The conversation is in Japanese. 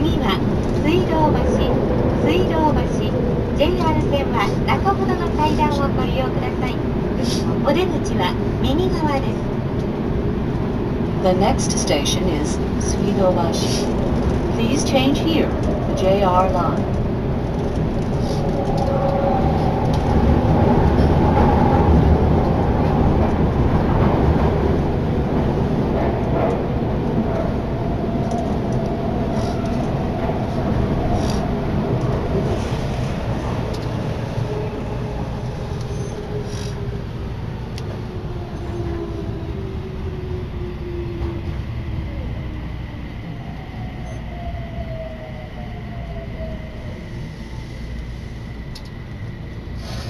次は水道橋水道橋 JR 線は中ほどの階段をご利用くださいお出口は右側です The next station is Suidobashi. Please change here, the JR line.